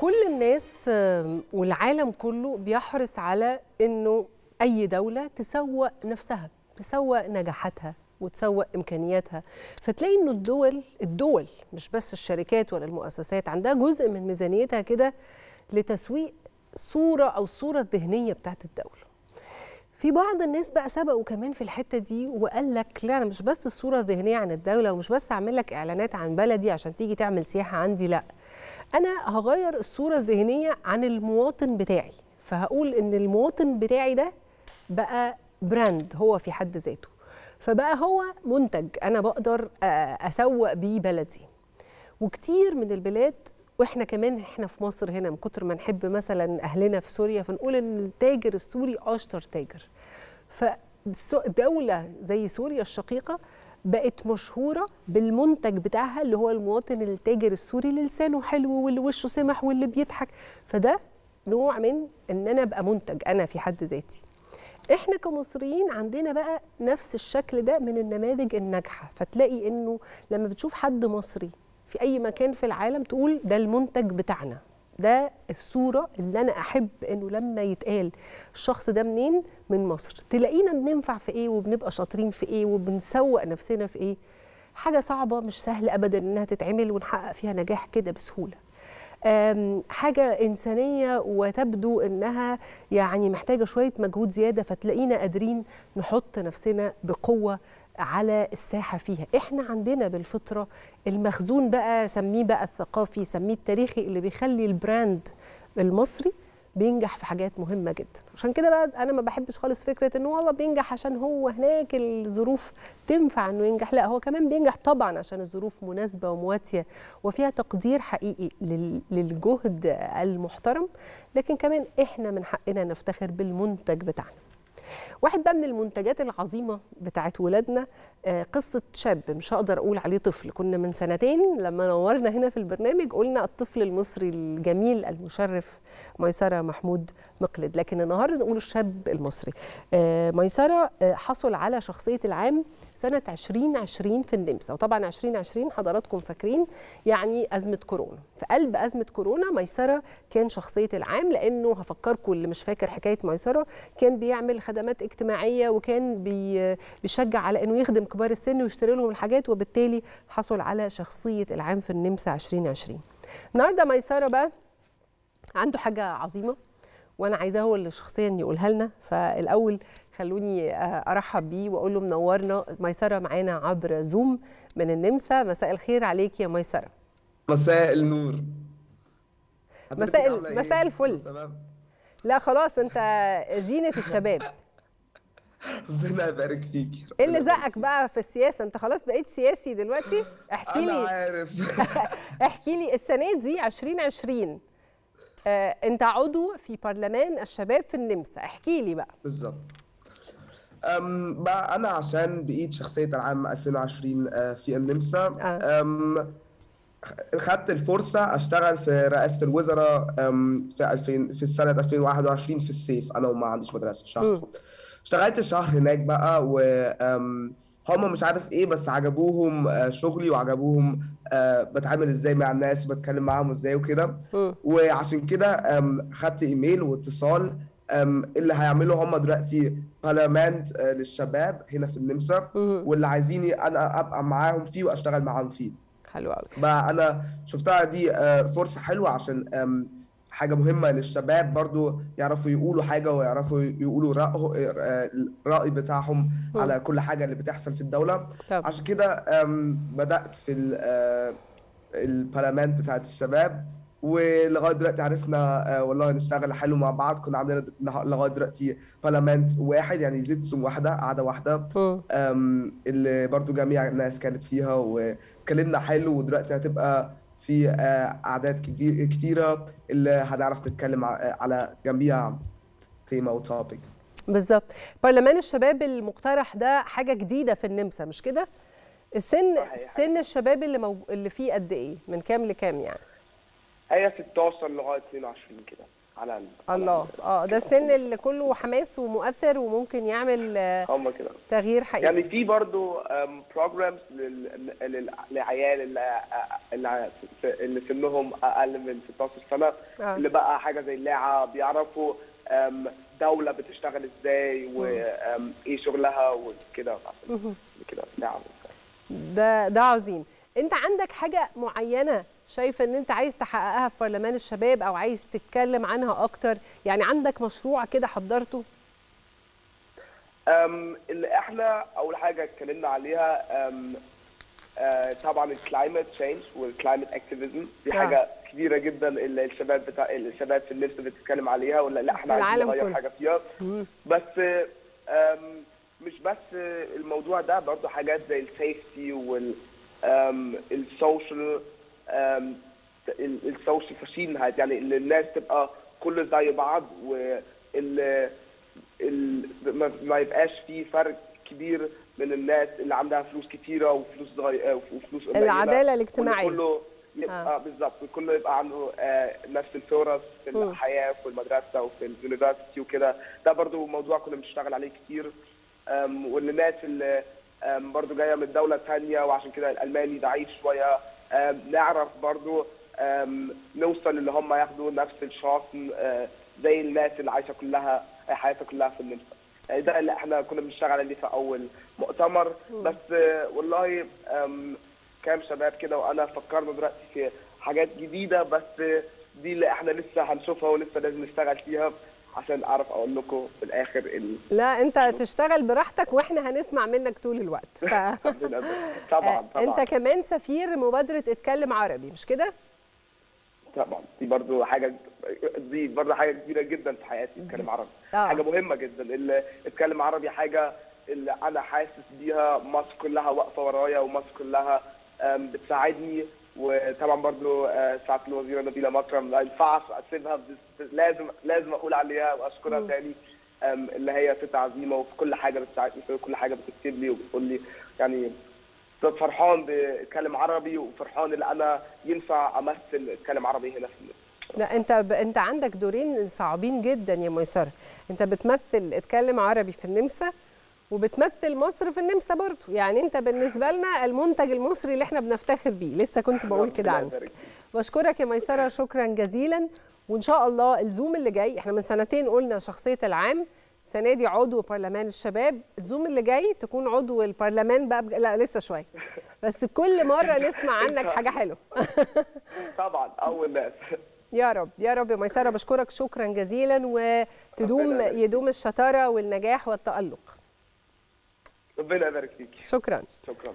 كل الناس والعالم كله بيحرص على إنه أي دولة تسوق نفسها تسوق نجاحاتها وتسوق إمكانياتها. فتلاقي إنه الدول الدول مش بس الشركات ولا المؤسسات عندها جزء من ميزانيتها كده لتسويق صورة أو الصورة الذهنيه بتاعت الدولة. في بعض الناس بقى سبقوا كمان في الحتة دي وقال لك لا أنا مش بس الصورة الذهنية عن الدولة ومش بس أعمل لك إعلانات عن بلدي عشان تيجي تعمل سياحة عندي لأ. أنا هغير الصورة الذهنية عن المواطن بتاعي فهقول إن المواطن بتاعي ده بقى brand هو في حد ذاته فبقى هو منتج أنا بقدر آه، أسوق بيه بلدي. وكتير من البلاد وإحنا كمان إحنا في مصر هنا من كتر ما نحب مثلا أهلنا في سوريا فنقول إن التاجر السوري أشطر تاجر. فدولة زي سوريا الشقيقة بقت مشهورة بالمنتج بتاعها اللي هو المواطن التاجر السوري اللي لسانه حلو واللي وشه سمح واللي بيضحك. فده نوع من إن أنا أبقى منتج أنا في حد ذاتي. إحنا كمصريين عندنا بقى نفس الشكل ده من النماذج الناجحة. فتلاقي إنه لما بتشوف حد مصري في أي مكان في العالم تقول ده المنتج بتاعنا. ده الصورة اللي أنا أحب إنه لما يتقال الشخص ده منين؟ من مصر. تلاقينا بننفع في إيه وبنبقى شاطرين في إيه وبنسوق نفسنا في إيه؟ حاجة صعبة مش سهل ابدا إنها تتعمل ونحقق فيها نجاح كده بسهولة. حاجة إنسانية وتبدو إنها يعني محتاجة شوية مجهود زيادة فتلاقينا قادرين نحط نفسنا بقوة على الساحة فيها. إحنا عندنا بالفطرة المخزون بقى سميه بقى الثقافي سميه التاريخي اللي بيخلي البراند المصري بينجح في حاجات مهمة جدا. عشان كده بقى أنا ما بحبش خالص فكرة إنه والله بينجح عشان هو هناك الظروف تنفع إنه ينجح. لا هو كمان بينجح طبعا عشان الظروف مناسبة ومواتية وفيها تقدير حقيقي لل- للجهد المحترم. لكن كمان إحنا من حقنا نفتخر بالمنتج بتاعنا. واحد بقى من المنتجات العظيمة بتاعت ولادنا آه، قصة شاب مش هقدر أقول عليه طفل. كنا من سنتين لما نورنا هنا في البرنامج قلنا الطفل المصري الجميل المشرف ميسرة محمود مقلد. لكن النهارده نقول الشاب المصري. آه، ميسرة آه، حصل على شخصية العام سنة 2020 في النمسا. وطبعا 2020 حضراتكم فاكرين يعني أزمة كورونا. في قلب أزمة كورونا ميسرة كان شخصية العام لأنه هفكركم اللي مش فاكر حكاية ميسرة كان بيعمل خدمات اجتماعية وكان بي بيشجع على أنه يخدم كبار السن ويشتري لهم الحاجات وبالتالي حصل على شخصية العام في النمسا 2020 النهاردة ميسرة بقى عنده حاجة عظيمة وأنا عايزاه هو اللي شخصيا يقولها لنا. فالأول خلوني آه، ارحب بيه واقول له منورنا ميسرة معانا عبر زوم من النمسا. مساء الخير عليك يا ميسرة. مساء النور. مساء إيه؟ مساء الفل. لا خلاص انت زينة الشباب. ربنا يبارك فيك. إيه اللي زقك بقى في السياسة؟ انت خلاص بقيت سياسي دلوقتي؟ احكي أنا لي. عارف. احكي لي السنة دي 2020 آه، انت عضو في برلمان الشباب في النمسا. احكي لي بقى. بالظبط. أنا عشان بقيت شخصية العام 2020 آه، في النمسا آه. خدت الفرصة أشتغل في رئاسة الوزراء في 2000 في السنة 2021 في الصيف أنا وما عنديش مدرسة شهر. اشتغلت شهر هناك بقى و هم مش عارف إيه بس عجبوهم آه، شغلي وعجبوهم بتعامل إزاي مع الناس وبتكلم معاهم إزاي وكده. وعشان كده خدت إيميل واتصال اللي هيعملوا هم دلوقتي برلمان آه، للشباب هنا في النمسا. واللي عايزيني أنا أبقى معاهم فيه وأشتغل معاهم فيه. حلو قوي بقى أنا شفتها دي آه، فرصة حلوة عشان أم، حاجة مهمة للشباب برضو يعرفوا يقولوا حاجة ويعرفوا يقولوا رأيه آه، بتاعهم مم. على كل حاجة اللي بتحصل في الدولة. طب. عشان كده أم، بدأت في ال- البرلمان بتاعت الشباب. ولغاية دلوقتي عرفنا آه، والله نشتغل حلو مع بعض. كنا عندنا لغاية دلوقتي برلمان واحد يعني زيتسون واحدة قاعدة واحدة. اللي برضو جميع الناس كانت فيها واتكلمنا حلو. ودلوقتي هتبقى في آه، أعداد كبير كتيرة. اللي هنعرف نتكلم ع- على جميع تيمة وتوبيك بالظبط. برلمان الشباب المقترح ده حاجة جديدة في النمسا مش كده؟ السن صحيح. سن الشباب اللي موج... اللي فيه قد إيه؟ من كام لكام يعني؟ هي 16 لغاية 22 كده على ال- الله. ال- آه ده السن اللي كله حماس ومؤثر وممكن يعمل آه، هم كده. تغيير حقيقي. يعني في برضه بروجرامز للعيال اللي اللي في- اللي سنهم أقل من 16 سنة آه. اللي بقى حاجة زي اللاعه بيعرفوا دولة بتشتغل إزاي وايه شغلها وكده. كده لاعه ده ده عظيم. انت عندك حاجة معينة شايفة ان انت عايز تحققها في برلمان الشباب أو عايز تتكلم عنها أكتر يعني عندك مشروع كده حضرته أم، اللي إحنا اول حاجة اتكلمنا عليها أم، آه، طبعا الكلايمت تشينج وال climate activism دي آه. حاجة كبيرة جدا اللي الشباب بتاع الشباب في النمسا بتتكلم عليها ولا لا إحنا عايزين نغير. حاجة فيها مم. بس مش بس الموضوع ده برضه حاجات زي ال safety وال ال social ال social fairness يعني ان الناس تبقى كل زي بعض وال ال- ما- يبقاش في فرق كبير من الناس اللي عندها فلوس كتيرة وفلوس صغيره وفلوس قليلة العدالة وإن الاجتماعية. كله يبقى آه. آه. بالظبط كله يبقى عنده آه نفس الفرص في. الحياة في المدرسة وفي ال university وكده ده برضو موضوع كنا بنشتغل عليه كتير وان الناس اللي برضو جاية من دولة ثانية وعشان كده الألماني ضعيف شوية. نعرف برضو نوصل اللي هم ياخدوا نفس آه، زي الناس اللي عايشة كلها حياتها كلها في النمسا. يعني ده اللي إحنا كنا بنشتغل عليه في أول مؤتمر. بس آه، والله كام شباب كده وأنا فكرنا دلوقتي في حاجات جديدة بس آه، دي اللي إحنا لسه هنشوفها ولسه لازم نشتغل فيها. عشان أعرف أقول لكم في الآخر ال... لا أنت تشتغل براحتك وإحنا هنسمع منك طول الوقت. ف... طبعا طبعا. أنت كمان سفير مبادرة اتكلم عربي مش كده؟ طبعا. دي برضو حاجة دي برضو حاجة كبيرة جدا في حياتي اتكلم عربي. آه. حاجة مهمة جدا اللي اتكلم عربي حاجة اللي أنا حاسس بيها مصر كلها واقفة ورايا ومصر كلها بتساعدني وطبعا برضو آه، سعاده الوزيره نبيله مكرم ما ينفعش أسيبها لازم لازم أقول عليها وأشكرها تاني. اللي هي ست عظيمة وفي كل حاجة بتساعدني في كل حاجة بتكتب لي وبتقول لي يعني فرحان بتكلم عربي وفرحان إن أنا ينفع أمثل اتكلم عربي هنا في النمسا لا أنت ب... أنت عندك دورين صعبين جدا يا ميسرة. أنت بتمثل اتكلم عربي في النمسا وبتمثل مصر في النمسا برضه. يعني انت بالنسبة لنا المنتج المصري اللي إحنا بنفتخر بيه. لسه كنت بقول كده عنك. بشكرك يا ميسرة شكرا جزيلا. وإن شاء الله الزوم اللي جاي إحنا من سنتين قلنا شخصية العام السنة دي عضو برلمان الشباب. الزوم اللي جاي تكون عضو البرلمان بقى بج... لا لسه شوية. بس كل مرة نسمع عنك حاجة حلوة. طبعا أول ناس. يا رب يا رب يا ميسرة. بشكرك شكرا جزيلا. وتدوم. يدوم الشطارة والنجاح والتألق. ربنا يبارك فيك. شكرا. شكرا.